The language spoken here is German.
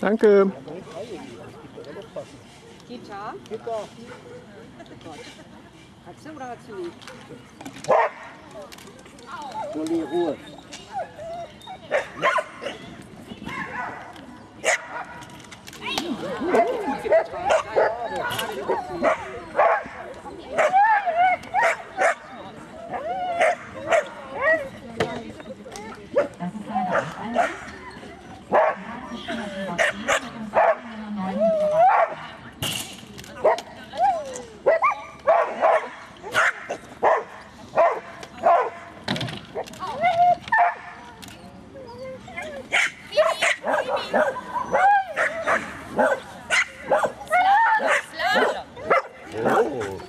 Danke. Gitter? Gitter. Hat sie oder hat sie nicht? Uli, Ruhe. Ja. Oh.